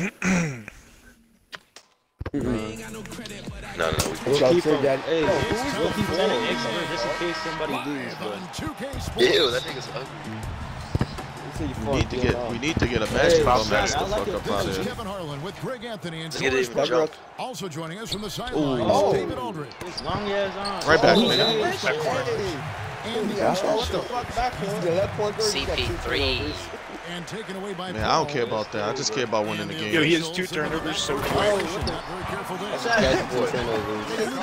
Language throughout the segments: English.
No, no, we We'll keep him, hey, we'll keep sending extra just in case somebody loses, but Ew, that nigga's ugly. We need to get we need to get a basketball match the fuck up out of here. Kevin Harlan with Greg Anthony and Let's get it even George jump. Also joining us from the sidelines, Oh. David Aldridge. long as on. Right back, Oh, nigga. And the CP3. And taken away by Man, I don't care about that. I just care about winning the game. Yo, he has two turnovers, so quick. Not very careful there.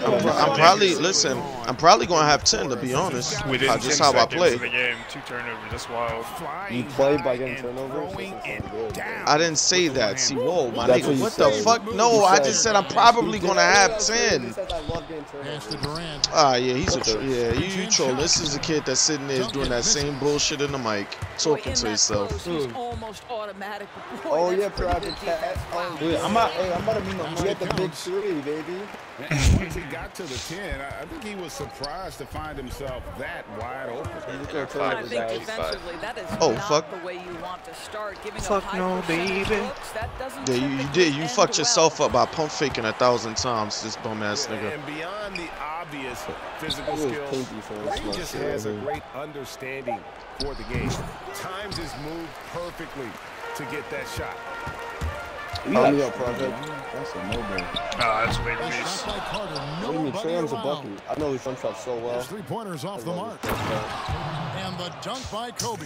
I'm, I'm probably listen. I'm probably gonna have ten to be honest. Within Uh, just how I play. of the game, two turnovers. That's wild. You play by getting turnovers? That sounds good. I didn't say that. See, whoa, my That's nigga. what What the said. fuck? No, I just said I'm probably gonna have ten. He says I love getting Pass to turnovers. Durant. Ah, yeah, he's a tro- yeah. You, you troll. This is a kid that's sitting there doing that same bullshit in the mic, talking to himself. Almost automatic. Boy, Oh yeah, pretty private good cat. defense. Oh, wow. Oh, Dude, I'm about, hey, I'm about to be no get the big three, baby. Once he got to the 10, I, I think he was surprised to find himself that wide open. I think defensively, that is Oh, not fuck. the way you want to start. Giving Fuck up high no, baby. looks, that doesn't Yeah, you, you did. You end fucked well. yourself up by pump faking a thousand times. This bum ass nigga. And beyond the obvious physical skills, pinky for this Ray just has a great understanding for the game. Times his move perfectly to get that shot. Call me project. That's a no-brainer. Ah, that's way A release. shot. What do you mean? Nobody Trey a bucket. I know he jump shots so well. His three-pointers off the mark. And the dunk by Kobe.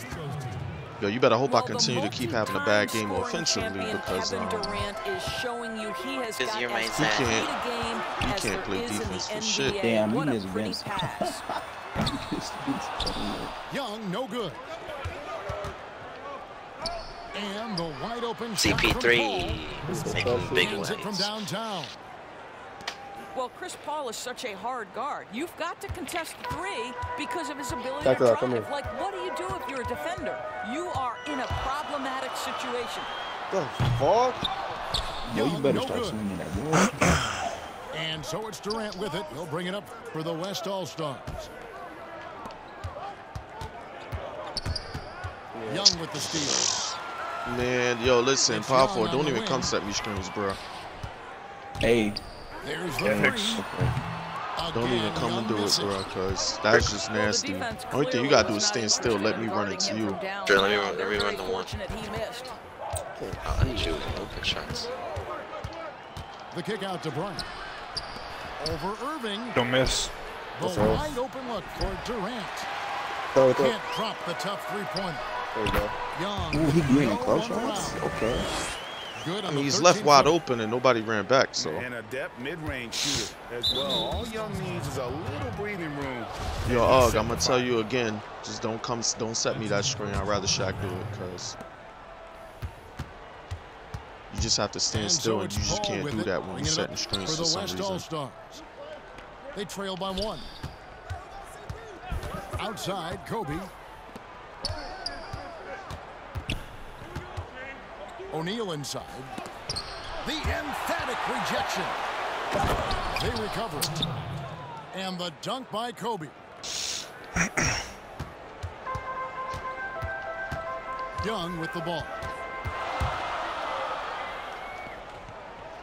Yo, you better hope I Well, the continue to keep having a bad game offensively because Kevin um, Durant is showing you he has got you're as my complete Zach. He a can't- game he can't play is in the defense for NBA. shit. Damn, he what a missed Vince. pass. Young, no good. And the wide open shot from Paul. CP3 making big Lands from downtown. Well, Chris Paul is such a hard guard. You've got to contest three because of his ability Back to her up, come here. Like, what do you do if you're a defender? You are in a problematic situation. The fuck? Yo, you better no start good. swinging that ball. And so it's Durant with it. He'll bring it up for the West All-Stars. Young with the steal. man, yo, listen, It's Power Young Forward, don't even wing. come set me screens, bro. Hey, There's the Yeah, three. Don't even come and do it, bro, cause that's just nasty. Only thing you gotta do is stand still. Let me run guarding into you. from downtown. Sure, let me run- let me run the one. fortunate he missed. I'll let you open shots. The kick out to Bryant. Over Irving. Don't miss. The wide open look for Durant. Throw it, throw it. Can't drop the tough three-pointer. There you go. Young. ooh, he green and close shots. Okay. Good I mean, he's left wide foot. open and nobody ran back, so. And a depth mid-range shooter as well. All Young needs is a little breathing room. Yo, Ugg, I'm gonna tell you again, just don't come, don't set me that screen. I'd rather Shaq do it, cause you just have to stand And still, so and you just can't do that when you're setting screens for for the some West reason. They trail by one. Outside, Kobe. O'Neal inside. The emphatic rejection. They recover it. And the dunk by Kobe. Young with the ball.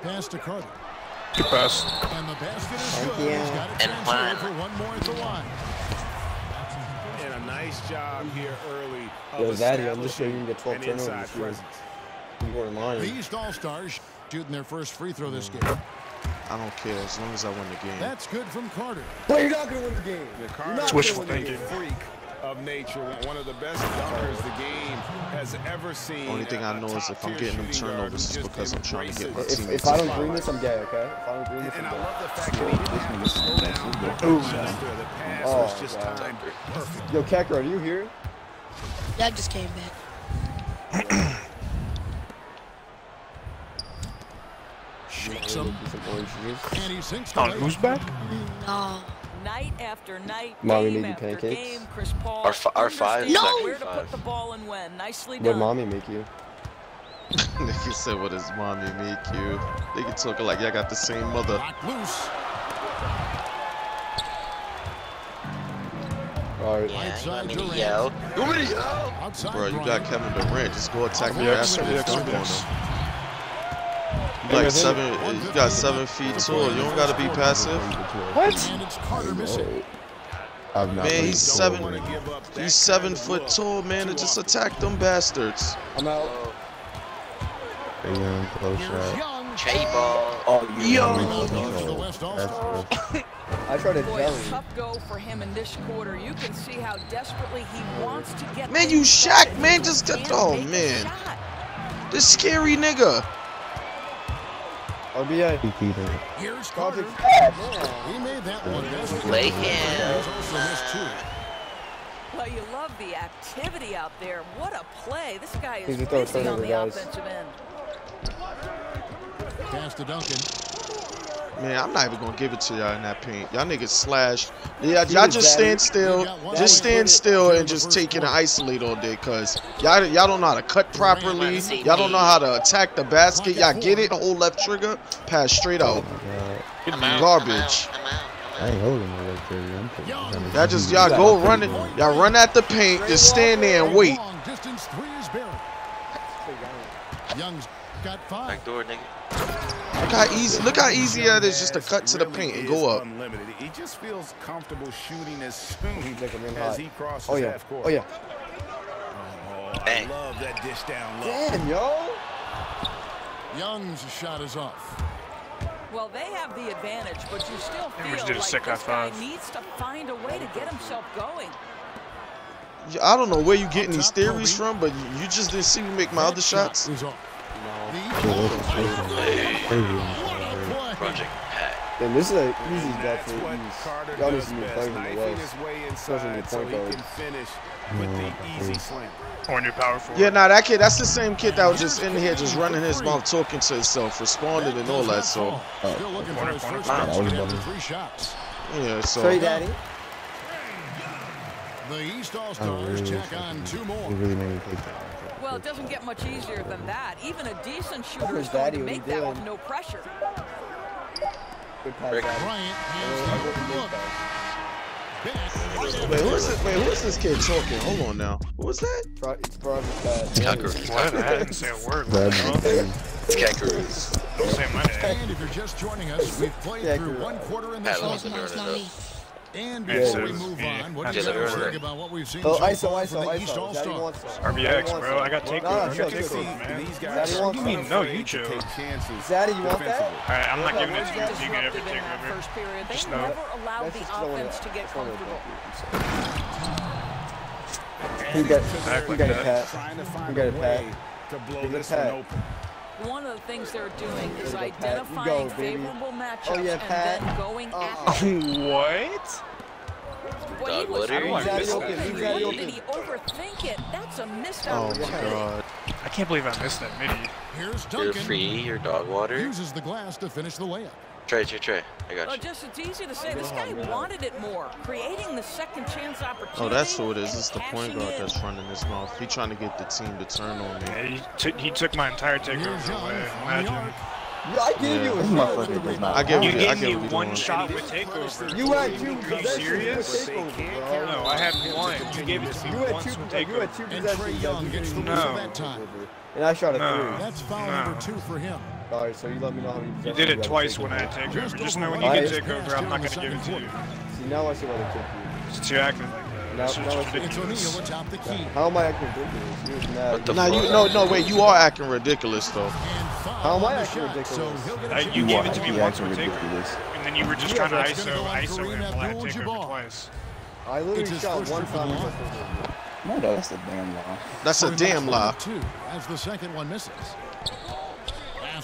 Pass to Carter. Good pass. And the basket is good. you. He's got a And chance one. here for one more at the line. And a nice job here early Yo, Zaddy, I'm just sure you can establishing get 12 turnovers inside this year. presence. You weren't lying. These All-Stars shooting their first free throw this game. I don't care as long as I win the game. That's good from Carter. But you're not gonna win the game. The You're not It's gonna wishful thinking. freak of nature, one of the best dunkers the game has ever seen. Only thing A- I a know is if I'm getting them turnovers, who it's because I'm trying to get my embraces If, if I don't spotlight. green this, I'm gay, okay? If I don't green this, And I'm I love the fact that he didn't slow oh, down. The pass Oh, was just oh, God. timed perfect. Yo, Kekra, are you here? Yeah, I just came back. Shakes him. Some orange juice. And he sinks On the who's back? No. Night after night, Mommy game made you after pancakes? game, Chris Paul Our fi- our five understands is where to put the ball and when. Nicely What mommy make you? Nigga said, "What does mommy make you?" Nigga talking like y'all got the same mother. Lock loose. All right. Yeah, you Outside want me to yell? You want me to yell? Bro, you got Kevin Durant. Just go attack the Yeah, basket yeah, and dunk on him. You like seven, you got seven feet tall. You don't gotta be passive. What? And it's Carter missing. I've not Man, he's seven. He's seven foot tall, man. And just attack them bastards. I'm out. Hey, oh, young, close Here's shot. Young. J-ball. Oh, Yo. To the West That's All-Stars. rough. I tried to Boy, a jelly. tough go for him in this quarter. You can see how desperately he wants to get. Man, you things Shaq, man, just can't get- oh, man. shot. This scary nigga. RBA. He keep it. Here's Carter. Project He made that one. miss. Lay him. He's also missed two. Well, you love the activity out there. What a play. This guy is He's a busy on the guys. offensive end. Pass to Duncan. Man, I'm not even gonna give it to y'all in that paint. Y'all niggas slashed. Yeah, y'all just stand still. Just stand still and just take it and isolate all day, cause y'all y'all don't know how to cut properly. Y'all don't know how to attack the basket. Y'all get it, hold left trigger, pass straight out. Oh, my God. Garbage. I ain't holding the left trigger. I'm putting- I'm trying to Y'all just y'all go running. Y'all run at the paint. Just stand there and wait. Long distance three is buried. Young's got five. Back door, nigga. Look how easy. Look how easy it is just to cut to the paint and go up. Unlimited. He just feels comfortable shooting as soon Like I'm in as he crosses Oh yeah. half court. Oh yeah. Oh, I Dang. love that dish down low. Damn, yo. Young's shot is off. Well, they have the advantage, but you still Yeah, we feel did a like sick this guy needs to find a way to get himself going. I don't know where you're getting these theories from, but you just didn't see me make my other shots. Is off. Yeah, that's crazy. Crazy on the shot, bro. Project Pat. Damn, this is a easy That's definitely what easy. Carter Y'all need does some new players in the West. his way Especially in the so point guard. can finish with the easy slam. Or new power forward. Yeah, nah, that kid, that's the same kid that was just in here just running his mouth, talking to himself, responding and all that. So, uh, Still looking for his Corner, first corner. That was touchdown after bumming. three shots. yeah, so. Straight daddy. The East All-Stars really check on could- two He more. really made me take that. Well, it doesn't get much easier than that. Even a decent shooter Where's is going to make that with no pressure. Good pass, Rick. Bryant Oh, hands I the go for look. this Back. Wait, who is this? Wait, who is this kid talking? Hold on now. Who was that? guy. Pro- It's Project Fat. Kangaroo. What? I didn't say a word. Brad, Don't It's kangaroos. say my name. And if you're just joining us, we've played through one quarter in this Lewis season. and No, it's not Bernardo. me. And Yeah, before we so- move yeah. on, what do you guys think about what we've seen Oh, so ISO, far ISO, from the East ISO. Daddy All-Stars? wants. RBX, bro. I got some. takeover. No, no, I got chill, takeover, man. These Daddy guys wants are some. You know you afraid take chances Zaddy, you want that? Alright, I'm not giving it to you. You can have Disruptive it. in Take that over. first period. They Just know. never allowed the offense to get comfortable. Who got, Exactly got a that. pat? Trying to find got a a pat? way to blow a this one pat. Open. One of the things they're doing is go, identifying go, favorable matchups Oh, yeah, and then going Oh. after them. What? Well, he was what are you really Zaddy open, Did he overthink it? That's a missed Oh my god. I can't believe I missed that midi. Here's Duncan. You're Duncan. free, your dog water. Uses the glass to finish the layup. Trey, Trey, Trey. I got Well, you. just it's easy to say this guy oh, wanted it more, creating the second chance opportunity. Oh, that's who it is. It's the point guard in. that's running his mouth. He trying to get the team to turn on me. Yeah, he, took he took my entire Here's takeover away. Imagine. Yeah, I gave you a shot. motherfucker does not I give You you, I gave you one one. shot with takeover. You had two Are you possessions serious? with takeover, bro. No, I had one. You gave it to You me had once two, with you had takeover. two And Trey possessions. Young gets the you loose No. that time. And I shot a No. three. That's foul No. number two for him. All right, so you let me know how many You did it twice when I had takeover. Just know when you get takeover, I'm not gonna give it to you. See, now I see why they took you. Since you acting like that. Now- now just it's- It's ridiculous. O'Neal atop the key. How am I acting ridiculous? You're mad. What the Nah, you no no wait. You are acting ridiculous though. How am I acting shot, ridiculous? So he'll get a Uh, chance. you gave it to me once acting with takeover. And then you were just Yeah, trying to ISO, gonna go on ISO Kareem him while I had takeover twice. I literally It's shot one trip time. the and line. No, that's a damn lie. That's a For the next damn lie. Two, as the second one misses.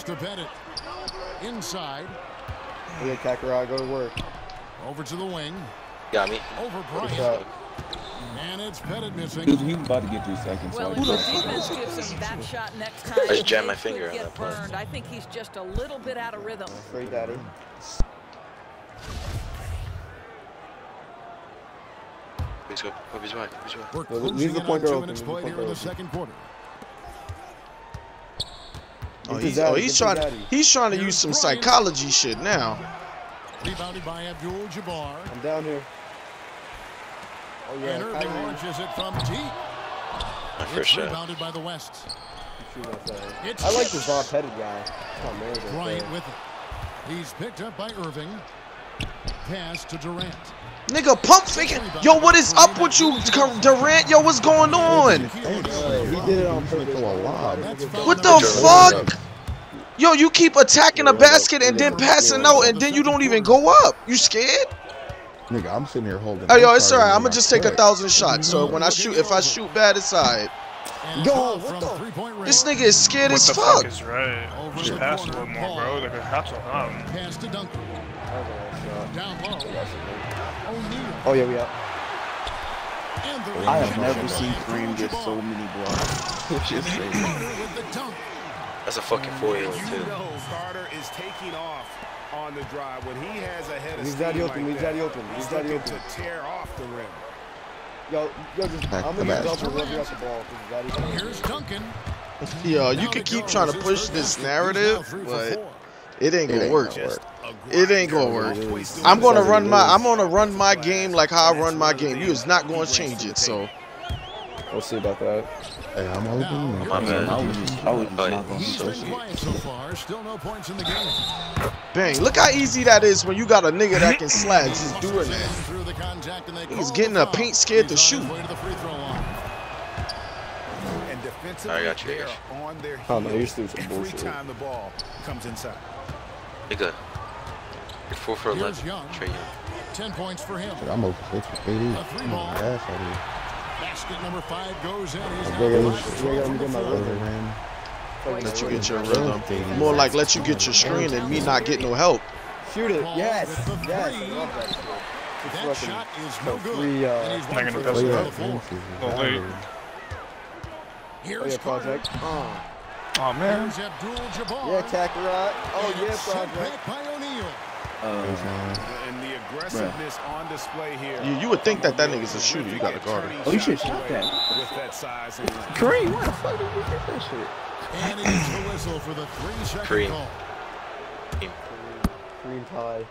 Pass to Pettit. Inside. it is. Okay, Kakarot, go to work. Over to the wing. Got me. Over Good Bryant. And it's Pettit He was, missing. he was about to get three seconds. Well, so if I the just- defense gives him that shot next time, I just jammed my finger could on get that play. burned. I think he's just a little bit out of rhythm. Straight daddy. Please go. Kobe's wide. Kobe's wide. We're Well, leave closing the in on point two minutes played the here in the point guard second quarter. Oh, oh he's, Zaddy, oh, he's to trying. Zaddy. He's trying to use some psychology shit now. Rebounded by Abdul-Jabbar. I'm down here. Oh yeah, And Irving launches it from deep. My It's first rebounded by the West. shooting outside. It's I like chipped. this Bob Pettit guy. Oh, man, he's Bryant with it. He's picked up by Irving. Pass to Durant. Nigga, pump faking. Yo, what is up with you, Durant? Yo, what's going on? He did it on purpose. Throw a lob. What the fuck? Yo, you keep attacking the basket and then passing out, and then you don't even go up. You scared? Nigga, I'm sitting here holding. Oh, yo, it's alright. I'm gonna just take a thousand shots. So when I shoot, if I shoot bad, it's alright. And Go, from what the- This nigga is scared What as the fuck fuck. is right? Just pass a little more, bro. Like a catch or something. Pass to Duncan. Down low. O'Neal. Oh, yeah, we out. I have never seen Kareem get so many blocks. Just crazy. Carter with the dunk. That's a fucking four-year-old too. know Carter is taking off on the drive when he has a head of Leave Daddy open, like leave that, Daddy open, He's leave Daddy open. to tear off the rim. Yo, yo, just, I'm gonna back. double whoever got the ball. 'cause Daddy's Here's Duncan. Yo, you can keep trying to push this narrative, but it ain't gonna ain't work. Gonna work. It ain't gonna work. I'm gonna run my I'm gonna run my game like how I run my game. You is not gonna change it. So We'll see about that. Hey, I'm open. My bad. I was just, I was just Oh, yeah. not going to He's been associate. quiet so far. Still no points in the game. bang, look how easy that is when you got a nigga that can slash. Just doing that. Through the contact and they He's getting the a paint scared to shoot. his way to the free throw line. And defensively, I got you, I they got are on Oh, no, you're heels still some every time the ball comes inside. Nigga. You're four for Here's 11. Young. Trae Young. Ten points for him. I'm open six for 80. A three I'm ball. on ass out here. Basket number five goes in. He's Yeah, now yeah, five for yeah, 12 I'm from the getting my rhythm. Overhand. let you get your rhythm. More like let you get your screen and me not get no help. Shoot it. Yes. Yes. three. I love that shit. That It's shot is no good. three, uh, and he's Not one gonna for pass Oh, it the four. Oh, wait. here. Oh, Here's yeah, project. Oh, Oh man. Here's Abdul-Jabbar. yeah, Kakarot. Oh, yeah, it's sent project. Back by O'Neal. Uh, And the aggressiveness on display here. You, you would think that that nigga's a shooter. You got to guard him. Oh, you should've shot that. With that size and Kareem, why the fuck did you get that shit? And he gets the whistle for the three-second Kareem. call. Green tie.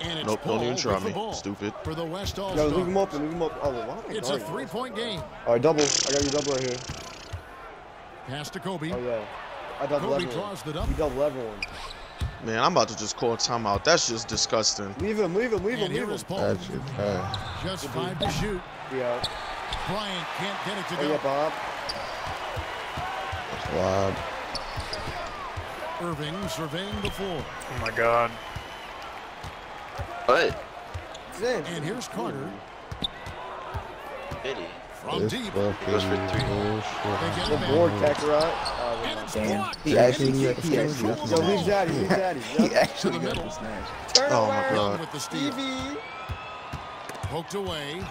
And it's Nope, don't even try me. Stupid. For the West Yo, All-Stars. leave him open, leave him open. Oh, why am I It's a three-point game. All right, double. I got your double right here. Pass to Kobe. Oh, yeah. I double Kobe everyone. draws the double. You double everyone. Man, I'm about to just call timeout. That's just disgusting. Leave him, leave him, leave him, And here leave him. is Paul. That. Just five to shoot. Yeah. Bryant can't get it to Oh, go. yeah, Bob. That's lob. Irving surveying the floor. Oh my god. What? And here's Carter Did from This deep. Goes for three. Bullshit. The board, Kakarot. Oh, And it's Damn. He actually, he, He he actually got Yo, the leave snatch. Daddy, leave Daddy. He actually got the Oh, my. God. With the. Stevie. Poked away.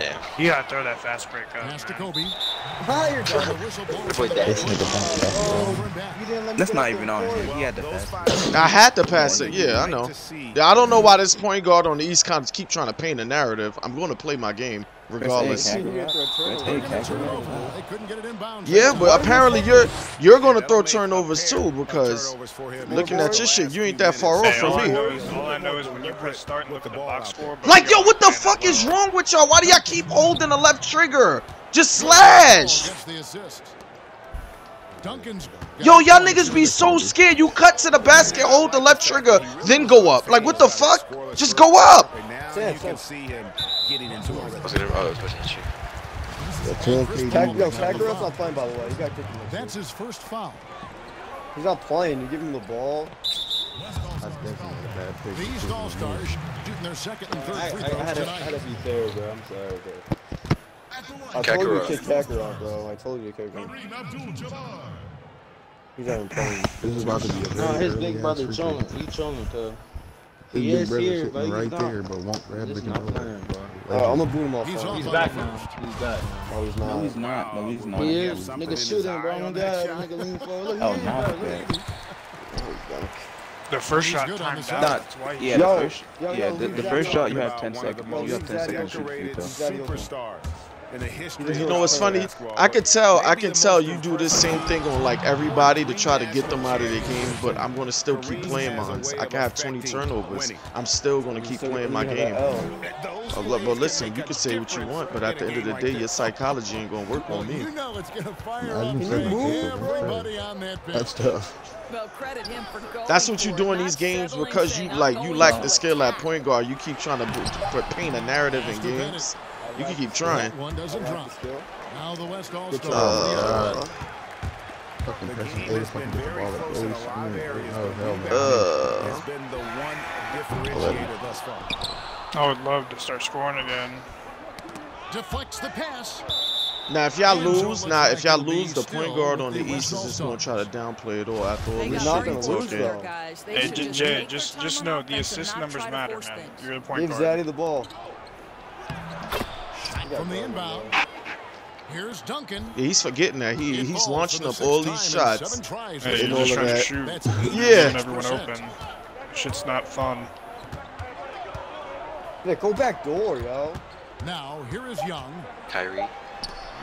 Damn. You gotta throw that fast break up. Pass to. Kobe. Hi, you're And done. the whistle blows Boy, for the that- This nigga back that over and back. You didn't let me That's not even on court. him. He had the those fast. I had to pass it. Yeah, I know. Yeah, I don't know why this point guard on the East Coast keep trying to paint a narrative. I'm going to play my game regardless. Hey, You get to a turnover. Hey, They're gonna turn it Kakarot. over. They couldn't get it inbounds. Yeah, but apparently you're you're going to throw turnovers too because turnovers for him. looking at your shit, you ain't that far off all I from know me. is all I know is when you press start look at the box Like, yo, what the fuck is wrong with y'all? Why do y'all keep holding the left trigger? Just slash. Gets. Duncan's Yo, y'all niggas be so scared. You cut to the basket, hold the left trigger, then go up. Like, what the fuck? Just go up. And now Sam, you can see him getting into a I rhythm. was gonna. Oh, I was pushing at you. The 12 KD. Kak- Yo, Kakarot's not playing, by the way. You got to kick him. That's his first foul. He's not playing. You give him the ball. That's definitely a bad pick. These All-Stars shooting their second and third I, free throws I, had to, I tonight. had to be fair, bro. I'm sorry, bro. I told you to Kakarot. kick Kakarot, bro. I told you to kick him. He's not even playing. This is about to be a Nah, very his big ass brother free trolling. throw. He trolling, cuz. His He is here, but he's right not. there, but won't grab the He's not controller. playing, bro. Alright, I'm gonna boot him off. He's He's back now. He's back now. No, he's not. No, he's not. No, he's not. He He is. has something in Nigga his shooting, eye bro. Oh, God. Nigga lean forward. Look, Oh, he is, no, man. The first shot timed out. Nah, That's why. yeah, Yo, the first, yo, yo, yeah, the, leave the first shot you have About 10 one of the seconds. most You have 10 seconds to shoot free decorated throw. Superstars in the history You know what's funny? I could tell. I can tell you do this same thing on like everybody to try to get them out of the game. But I'm gonna still keep playing mine. I can have 20 turnovers. I'm still gonna keep playing my game. But listen, you can say what you want, but at the end of the day, your psychology ain't gonna work on me. You know it's gonna fire up didn't say that. everybody on that. That's tough. Well, credit him for going That's what you for it, do in these games because you like you lack the skill at point guard. You keep trying to b- paint a narrative in games. You can keep trying. One doesn't drop. Now the West All Good Stars. Uh, Fucking pressing A to fucking get the ball at Ace. Mm, Oh, hell, man. uh, has been the one differentiator thus far. I would love to start scoring again. Deflects the pass. now if y'all lose, now if y'all lose, the point guard on the East is just gonna try to downplay it all after all They this got shit great we work talking. there, guys. They Hey, should J- just Jay, just just know the assist numbers matter, man. You're the point Give guard. Zaddy the ball. From the inbound. Here's Duncan. Yeah, he's forgetting that he he's launching for the up all these shots. seven tries Hey, and all just of trying to that. shoot. Yeah. Everyone open. Shit's not fun. Yeah, go back door, yo. Now, here is Young. Kyrie.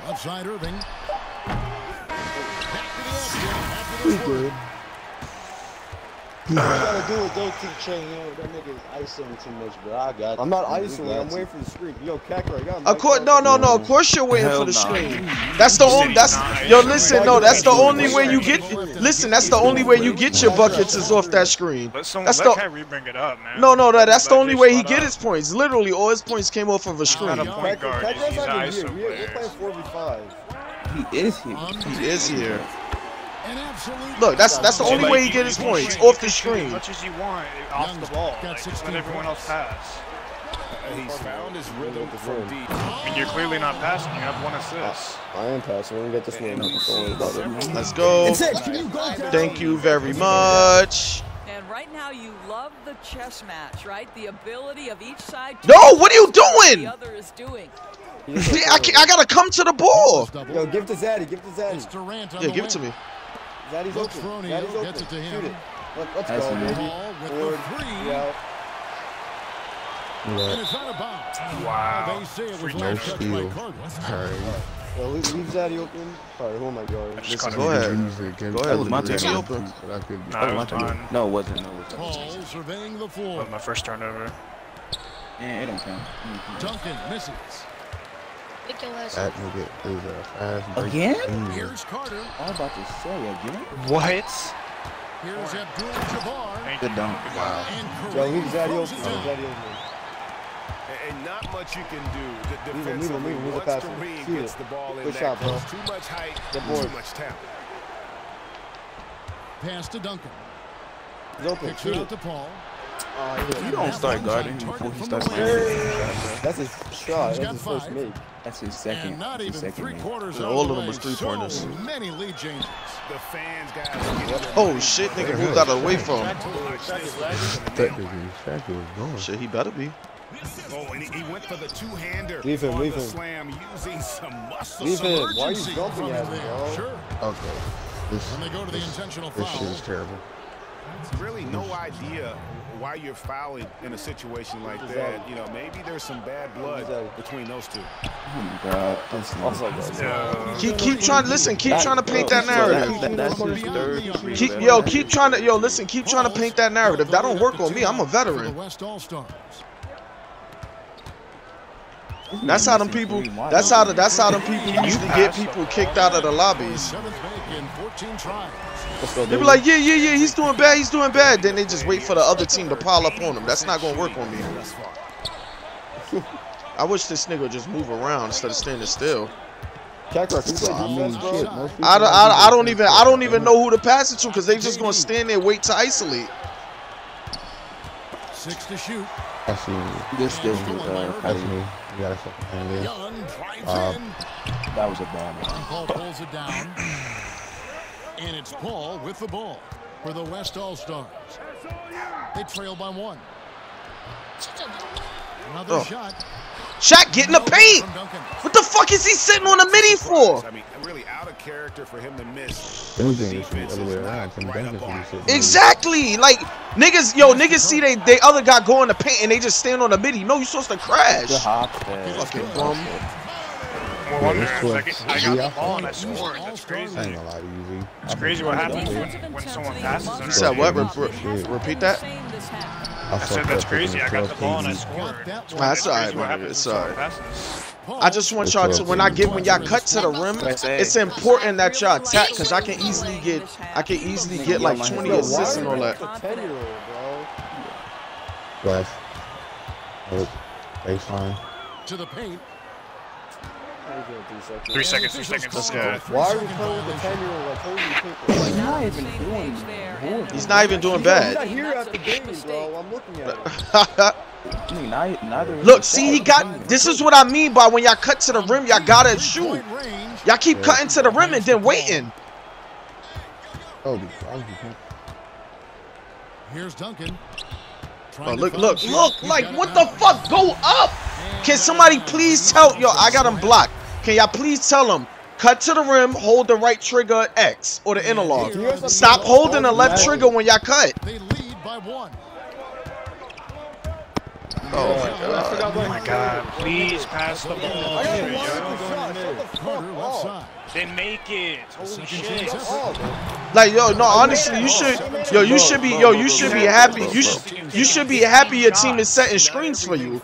Outside Irving. Pretty good. You gotta do it though, T-Chain. Yo, that nigga is isoing too much, bro. I got I'm not you. We isolating. got I'm waiting for the screen. Yo, Kakarot, you got Of course, no, no, no. Of course you're waiting Hell for the nah. screen. That's the only. That's yo. Listen, no. That's the only way you get. Listen, that's the only way you get your buckets is off that screen. Let someone That's let the. Kyrie bring it up, man. No, no, no. That's the only way he get his points. Literally, all his points came off of a Not screen. a point guard. He's, Kakarot's he's an not even ISO here. We're, we're player. playing 4v5. He is here. He is here. An absolute Look, that's that's the only way he get his points off the screen. As much as you want off the ball. got Like, let everyone else points. pass. He's found his rhythm from deep. I mean, you're clearly not passing. You have one assist. I am passing. We're get this one. Don't worry about it. Let's go. Thank you very much. And right now, you love the chess match, right? The ability of each side. No, what are you doing? The other is doing. You just Yeah, I, can't- I gotta come to the ball. Yo, give it to Zaddy. Give it to Zaddy. Yeah, give it to wing. Me. Zaddy's Looks open. for O'Neal, Zaddy's open. gets it to him. Shoot it. Let, let's That's go, it. baby. Ball with the three. Yeah. And it's out of bounds. Wow. They say it was No steal. Cardinals. Alright. Yo, leave, leave Zaddy open. Alright, who am I guarding? just Listen, caught go ahead. Usually Go ahead, That was my Leave turn. it open. But I couldn't. Nah, it was turn. mine. No, it wasn't. No, it wasn't. Surveying the That was my first turnover. Yeah, it don't count. Mm-hmm. Duncan misses. Pick your ass That nigga is a fast break. Again? Here's Carter. I was about to say again. What? Here's Abdul-Jabbar. Good dunk. Wow. And Yo, Kareem leave Zaddy throws open. it Leave down. Zaddy open. And not much you can do de- Leave him, leave him, defensively leave him. He's a once passer. Kareem Shoot gets it. the ball in Good that shot, bro. close. Too much height, Good too board. much talent. Pass to Duncan. He's open. Kicks Shoot it it. out to Paul. You don't start guarding before he starts making That's his shot. He's his first five. make. That's his And second. not his even second three quarters Yeah, all of of them was way. three-pointers. So many lead changes. The fans, guys, Oh shit, nigga moved out of the way from. Technically, Shaq was going. Shit, he better be. Oh, and he, he went for the two-hander Leave him, leave him. slam using some muscle. Leave him. Why are you jumping at him him, bro? Sure. Okay. This, When they go to the this, intentional this shit is terrible. Really no idea why you're fouling in a situation like that. You know, maybe there's some bad blood between those two. Oh my God. That's not Yeah. Keep keep trying. To listen, keep trying to paint that narrative. that- that's his third. Keep yo, keep trying to yo. Listen, keep trying to paint that narrative. That don't work on me. I'm a veteran. West All-Stars. That's how them people. That's how the, that's how them people usually get people kicked out of the lobbies. Seventh make in 14 tries. They be like, yeah, yeah, yeah, he's doing bad, he's doing bad. Then they just wait for the other team to pile up on him. That's not gonna work on me. I wish this nigga would just move around instead of standing still. Kakarot, can you play I mean, defense, bro? shit. Most people I don't, I, I don't even I don't even know who to pass it to because they just gonna stand there and wait to isolate. Six to shoot. That's me. This still uh, That's me. You gotta fucking hang there. Young Uh. That was a bad one. And it's Paul with the ball for the West All-Stars. They trail by one. Another Oh. shot. Shot getting in the paint. What the fuck is he sitting on the midi for? I mean, really out of character for him to miss. Anything is the other way around. Tim Duncan should be sitting there. Exactly. Like niggas, yo, niggas see they they other guy go in the paint and they just stand on the midi. No, you supposed to crash. The hop. Fucking bum. Wonder. it's I, cool. got- I got Yeah. the ball and I scored. That's crazy. I ain't gonna lie to. It's crazy what happens when, when someone passes. You said what? Re- re- repeat that? I said that's crazy. I got the ball and I scored. That's all right, crazy man. It's when all someone right. passes. I just want y'all to when I get when y'all cut to the rim, it's important that y'all attack because I can easily get I can easily get like 20 assists and all that. Glass. Nope. Baseline. To the paint. Three seconds, three seconds. Let's go. Why are we playing with the 10 year old like holy people? He's not even doing good. He's not even doing He's not bad. here at the game, bro. I'm looking at it. I mean, neither, neither Look, see, he got. This is what I mean by when y'all cut to the rim, y'all gotta shoot. Y'all keep cutting to the rim and then waiting. Oh, the- I was just- Here's Duncan. Oh, look, look, look! Like, what the fuck? Go up! Can somebody please tell? Yo, I got him blocked. Can y'all please tell him? Cut to the rim, hold the right trigger X or the analog. Stop holding the left trigger when y'all cut. They lead by one. Oh my god. Oh, oh my god. Please pass the ball. Carter left side. Then make it. Holy shit. Like yo, no, honestly, you should, yo, you should be, yo, you should be happy. You should, you should be happy your team is setting screens for you.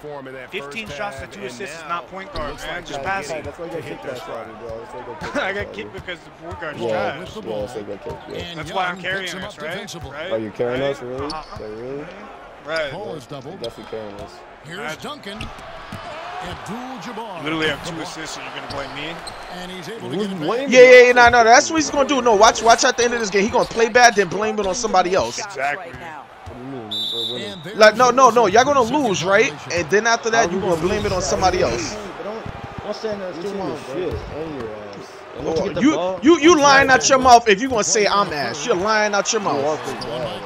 15 shots to two assists is not point guard, man. Just pass it. That's why you got kicked that shot, bro. That's why you got kicked I got kicked because the point guard's Yeah, trash. yeah, that's why you got kicked. Yeah. That's why I'm carrying us, right? defensively. Right? Oh, you're carrying Right? us, really? Uh-huh. Like, really? Right. Paul is doubled. Definitely carrying us. Here's Duncan. Abdul-Jabbar. Literally have two assists, and you're gonna blame me? And he's able to get it back. Yeah, yeah, yeah, no, no, that's what he's gonna do. No, watch, watch at the end of this game. He gonna play bad, then blame it on somebody else. Exactly. What do you mean? We're winning. And there's Like, no, no, no, y'all gonna lose, right? And then after that, you gonna blame it on somebody else. Don't, don't say that Still to on, your bro. shit and your ass. Once you get You, you, you lying out your mouth if you gonna say I'm ass. You're lying out your mouth.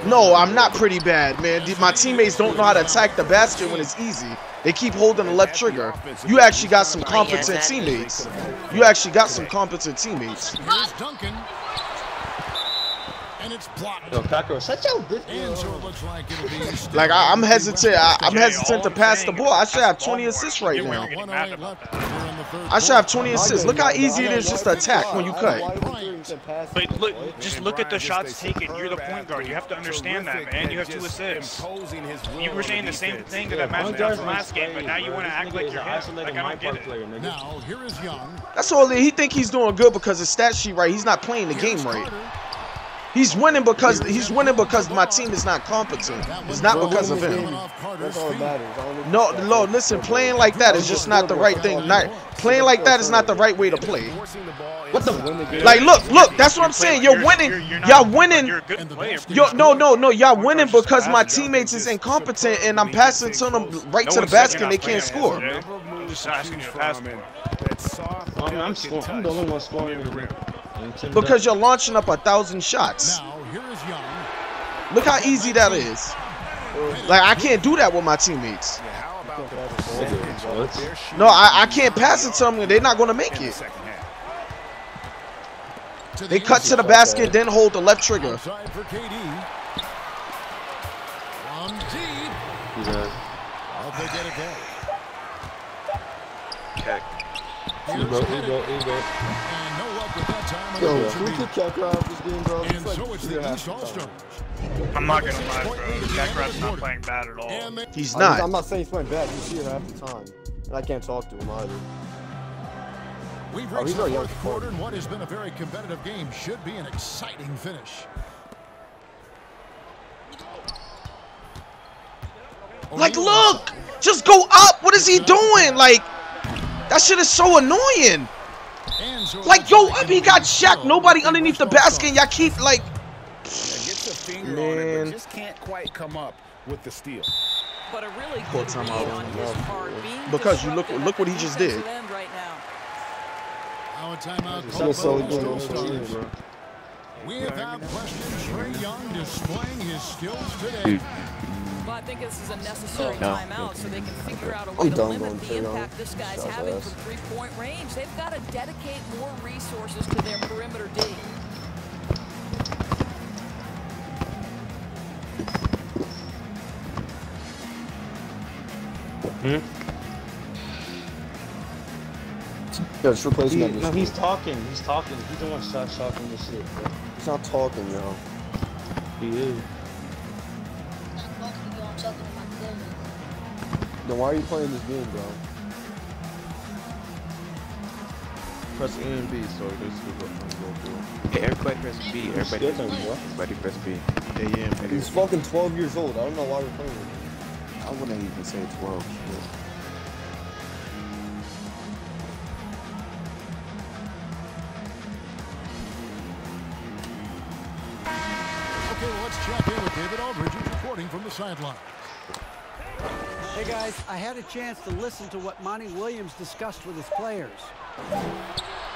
No, I'm not pretty bad, man. My teammates don't know how to attack the basket when it's easy. They keep holding the left trigger. You actually got some competent teammates. You actually got some competent teammates. Here's Duncan. And it's blocked. Yo, Kakarot, shut your bitch. And so it looks like it'll be Like I, I'm hesitant. I, I'm hesitant to pass the ball. I is should have pass the ball 20 assists right now. you're getting mad about that. Here in the third I should have 20 assists. Look how easy it is just to attack when you cut. But look, just look at the shots taken. You're the point guard. You have to understand that, man. You have two assists. You were saying the same thing to that I mentioned from last game, but now you want to act like you're him. isolated Like I my don't get it. player. Now, here is Young. That's all. He think he's doing good because his stat sheet right. He's not playing the game right. He's winning because he's winning because my team is not competent. It's not because of him. That's all that matters. I don't No, no. Listen, playing like that is just not the right thing. Not playing like that is not the right way to play. What the? Win the game. Like, look, look. That's what I'm saying. You're winning. Y'all winning. You're a good player. Yo, no, no, no. Y'all winning because my teammates is incompetent and I'm passing to them right to the basket and they can't score. Jay. Just asking you to pass. I mean, I'm, scoring. I'm the only one scoring. Because you're launching up a thousand shots. Now, here is Young. Look how easy that is. Like I can't do that with my teammates. No, I, I can't pass it to them. They're not gonna make it. They cut to the basket, then hold the left trigger. Outside for KD. From deep. He's a Hope they get it there. Okay. Yo, It can we kick Kakarot this game, bro? be- And It's like so it's the East All-Stars. I'm not gonna lie, bro. Kakarot's not playing bad at all. He's I'm, not. I'm not saying he's playing bad. You see it half the time. And I can't talk to him either. We've Oh, reached he's the fourth quarter, and what has been a very competitive game should be an exciting finish. Like, look, just go up. What is he doing? Like, that shit is so annoying. And so Like, go up. He got Shaq. Nobody underneath the basket. And y'all keep like, Gets a finger on it, Man. but just can't quite come up with the steal. But a really good timeout read on on his part. Because you look- look what he just did. end Right now. Now timeout He's so by the good on All-Stars. the bro. Without question, Trae Young displaying his skills today. Well, I think this is a necessary No. timeout so they can figure out a I'm way to done limit going the Trae Young. impact this guy's Shot having from three-point range. They've got to dedicate more resources to their perimeter D. Hmm? Yeah, just replace He, him. no, he's talking. He's talking. He's the one shot talking this shit. Bro. He's not talking, yo. He is. Then why are you playing this game, bro? Press A and B, so this is what I'm going through. Hey, everybody press B. Everybody press B. what? Everybody press B. Yeah, yeah, He's fucking 12 years old. I don't know why we're playing with him. I wouldn't even say 12. Shit. Okay, well, let's check in with David Aldridge, reporting from the sideline. Hey guys, I had a chance to listen to what Monty Williams discussed with his players.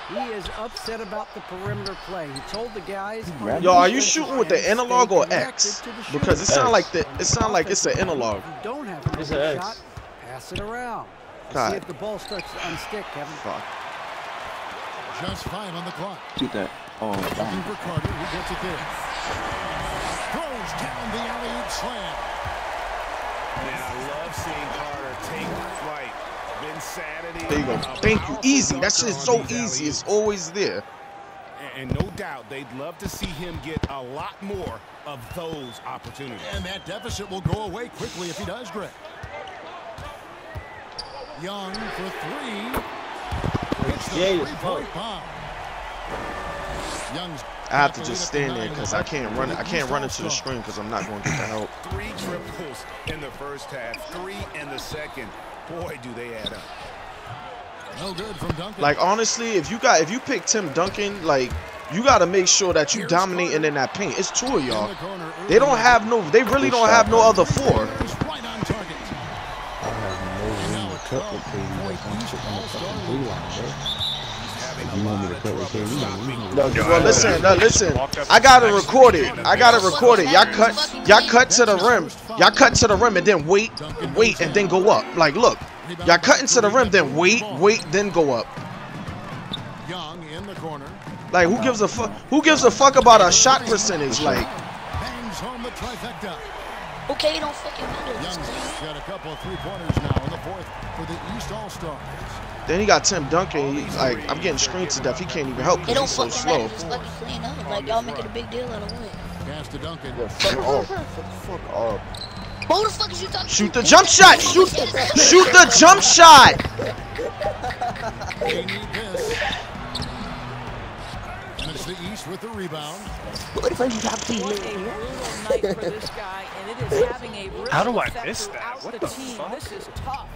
He is upset about the perimeter play. He told the guys. Yo, are you shooting with the analog or X? Because it sounds like the it sound like it's an analog. If you don't have a It's an X. shot, pass it around. God. See if the ball starts to unstick, Kevin. Fuck. Just five on the clock. Shoot that. Oh, Looking Carter, who gets it there. Throws down the alley-oop slam. Man, I love seeing Carter take flight. Vinsanity. There you go. Thank you. Easy. That dunker shit's on so easy. It's always there. And no doubt they'd love to see him get a lot more of those opportunities. And that deficit will go away quickly if he does, Greg. Young for three. Hits the three-point bomb. Young's I have to just stand there because I can't run it. I can't run into the screen because I'm not going to get the help. Three triples in the first half, three in the second. Boy, do they add up. no good from Duncan. Like honestly, if you got if you pick Tim Duncan, like you got to make sure that you dominating in that paint. It's two of y'all. They don't have no. They really don't have no other four. He's right on target. I have no room to cut with KD. Like, I'm on the fucking blue line, bro. If you want me to cut with KD, then you need No, well, listen, no, listen. I gotta record it. I gotta record it. Y'all cut, y'all cut to the rim. Y'all cut to the rim and then wait, wait, and then go up. Like, look, y'all cut to the rim, then wait, wait, then go up. Young in the corner. Like, who gives a fuck? Who gives a fuck about a shot percentage? Like, Bangs home the trifecta. Okay, don't fucking matter. Young's got a couple of three-pointers now in the fourth for the East All-Stars. Then he got Tim Duncan. He, like, I'm getting screened to death. He can't even help It because don't he's so fucking slow. matter. Just fucking clean up. Like, y'all making a big deal out of it. Pass to Duncan. Yeah, fuck off. Shut the fuck up. Who the fuck is you talking Shoot to? the jump shot. Shoot, shoot the jump shot. They. And it's the East with the rebound. What the fuck you talking to? What a brutal night for this guy, and it is having a real How do I miss that? What the the fuck? This is tough.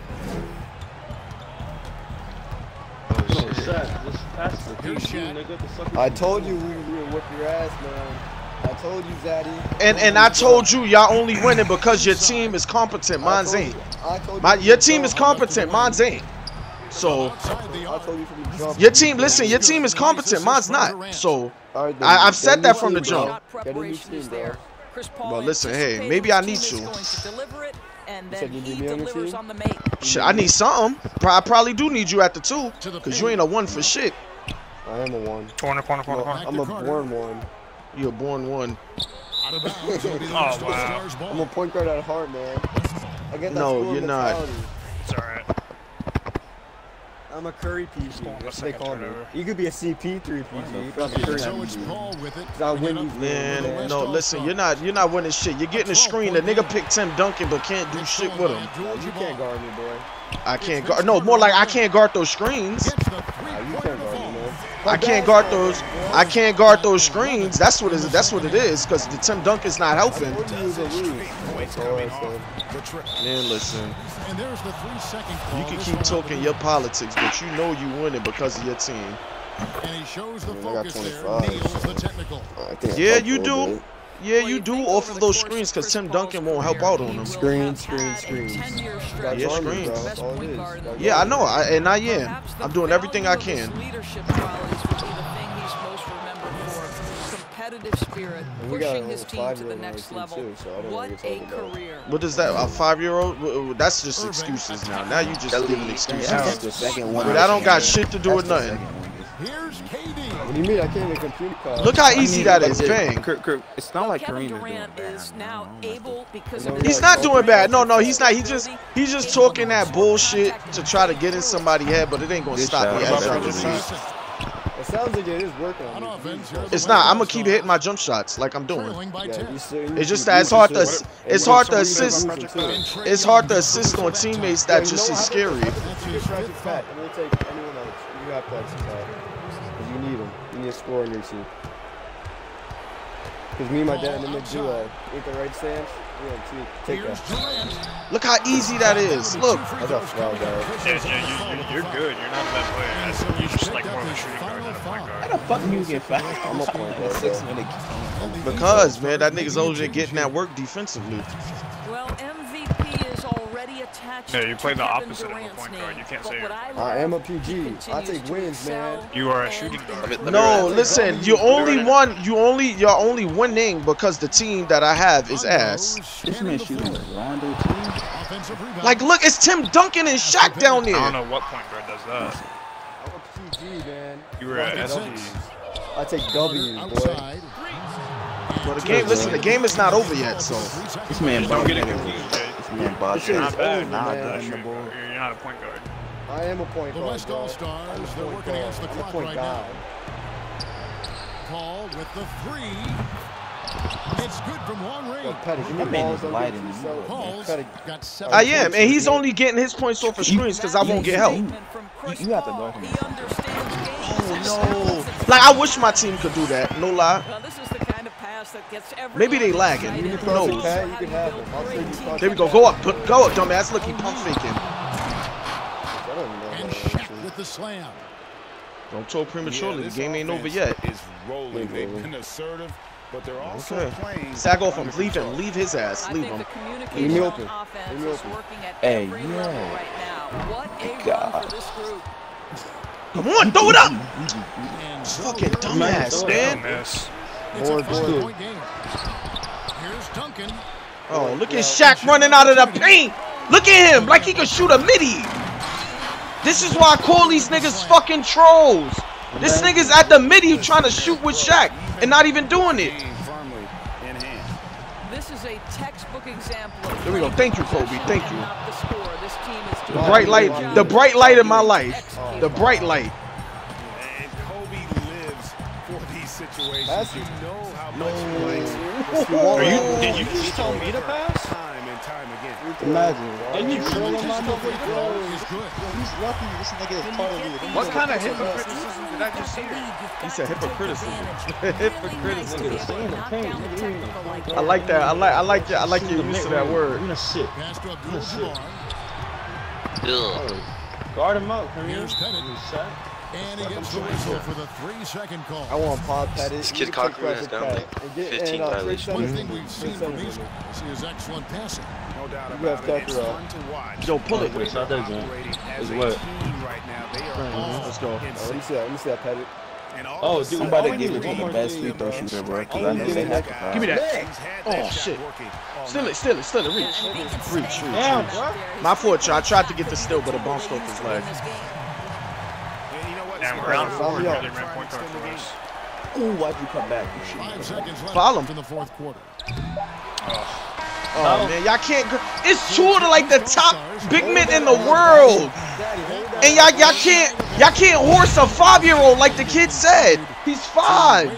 No, just pass the Here's nigga. I told you we we would whip your ass, man. I told you, Zaddy. And and I told you y'all only winning because your team is competent. I Mine's ain't. you- I told My your team is competent. Mine's ain't. So Outside the I arc. told you from the jump. your team, listen, your team is competent. Mine's not. So All right, then, I- I've said that from the jump. Shot Get a new preparation team, is bro. there. Chris Paul Well, listen, hey, maybe I need team you. Is going to deliver it, and then he need me on your delivers on the make. shit, I need something. I probably do need you at the two, cause you ain't a one for shit. I am a one. Corner, corner, corner, corner. I'm a born one. You're a born one. Out of bounds. It'll be oh, the Oh, wow. I'm a point guard at heart, man. I get that No, you're not. Mentality. It's alright. I'm a Curry PG. Going a That's what they second call me. turnover. You could be a CP3 PG, but I'm a Curry So it's PG. Paul with it. 'Cause I win you. Man, no, listen, you're not you're not winning shit. You're getting a screen. The nigga picked Tim Duncan, but can't do shit with him. You can't guard me, boy. I can't guard. No, more like I can't guard those screens. Nah, you can't guard me. I can't guard those. I can't guard those screens. That's what it is. That's what it is. Cause the Tim Duncan's not helping. What do you use a lose? That's all I said. Man, listen. And there's the three-second call. You can keep talking your politics, but you know you winning because of your team. And he shows the I mean, I got focus there. 25, the technical. Uh, I think Yeah, helped you do. Yeah, you do off of those screens because Tim Duncan won't help out on them. Screen, screen, screens. Yeah, Got screens. bro. That's all it is. Got Yeah, I know, I, and I am. I'm doing everything I can. Competitive spirit, we pushing a his team to the next our level. too, so I don't know What what a talking about. career. What is that? A five-year-old? That's just excuses now. Now you just giving excuses. That's the second one. But I don't got shit to do with nothing. Here's KD. What do you mean? I can't even compute call. Look how easy that is. Bang. Kurt, Kurt, it's not like Kevin Kareem is doing Durant is now able because No, of He's not doing bad. No, no, he's not. He just he's just talking that bullshit to try to get in somebody's head, but it ain't gonna Good stop shot. me. Sounds like it is working on On you. offense, here are the It's not. I'm gonna keep hitting my jump shots like I'm doing. Yeah, you still- you It's just that it's hard to it's hard to assist. does something too. It's hard to assist on teammates that just you is scary. If you get Travis Pat, and we'll take anyone else. You have to have some Pat. You need him. You need a score on your team. Because me and my dad and the duo ain't the right stance. Yeah, see, take that. Look how easy that is. Look. That's a foul, guy. Yeah, yeah, you, you, you're good. You're not a bad player. You're just like more of a shooting guard than a point guard. How the fuck you get fouled? I'm a point guard, Six bro. minute. Because man, that nigga's over there getting that work defensively. Well, MVP is already attached Yeah, you play to the Kevin opposite of a point guard. You can't say what I I am a PG. I take wins, man. You are a shooting guard. Let me, let me No, listen, you only won. You only you're only winning because the team that I have is ass. This man shooting Rondo too. Like, look, it's Tim Duncan and Shaq down there. I don't there. know what point guard does that. I'm a PG, man. You were at Fucking SG. W's. I take W's, boy. outside. Well, the game. Listen, the game is not over yet, so. This man Don't get it confused, Jay. This man This Boston. shit You're is not bad. Nah, man. You're, in the ball. you're not a point guard. I am a point The guard, West bro. All-Stars, they're working guard. against the I'm clock point right guard. Paul with the three. It's good from long range. Yo, Petty, give me That man balls, is don't light in the too middle, self- Paul's Petty. got seven I am, and he's only getting his points off of screens because I won't get help. You you have to guard him. No, like I wish my team could do that. No lie. Well, this is the kind of pass that gets Maybe they everyone lagging. excited. Who knows? it, Pat, you can have him. I'll say you cross There we go. Go up. Put, go up, dumbass. Look, he pump faking. Don't even And what that Shaq is. with the slam. Don't talk prematurely. Yeah, the game ain't over yet. Is rolling. They've been assertive, but they're also Okay. playing. Sag off him. under Leave him. Leave his ass. Leave him. Leave me open. Leave me open. Hey, every yeah. level right now. What a God. run for this group. Come on, throw it up. Fucking dumbass, man. miss. It's Boy, a boy. five-point game. Here's Duncan. Oh, look at Shaq running out of the paint. Look at him, like he could shoot a midi. This is why I call these niggas fucking trolls. This nigga's at the midi trying to shoot with Shaq and not even doing it. Game firmly in hand. This is a textbook example of There we go. Thank you, Kobe. Thank you. the score. This team is The doing a bright light, job the bright light in my life. The bright light. And Kobe lives for these situations. That's- you know how much he likes Are you? Did you just tell me to pass? time and time again. Imagine. Didn't you Throw really him just on go the for throw? Is good. He's lucky this nigga is part of the What kind of hypocriticism did I just hear? He said hypocriticism. Hypocriticism. I like that. I like. I like. Your, I like your use of that word. gonna sit. Pass to Abdul-Jabbar. Ugh. Guard him up, Kareem. Here's Pettit. And he gets the whistle for the three-second call. I want Pod Pettit. This You kid can take Cochran has Travis got like 15 and, uh, violations. One thing we've seen from these in there. guys is excellent passing. No doubt You about it. It's fun to watch. Yo, pull it. They're that joint. operating It's a wet. right now. They are all Let's go. in Oh, let me see that. Let me see that Pettit. And Oh, dude, I'm about to give it to the best free throw shooter, bro. Cause I know give they me have to that. Give me that. Oh, shit. working all Still it. Still it. Still it. Reach. Reach. Reach. reach. My fault, y'all. I tried to get the steal, but it bounced off his leg. And you know what? Damn, Smart ground is forward Follow really me ran point guard for us. Ooh, why'd you come back? You Five shit. seconds left Foul him. in the fourth quarter. Oh Oh, man, y'all can't. It's two of the like the top big men in the world, and y'all y'all can't y'all can't horse a five year old like the kid said. He's five.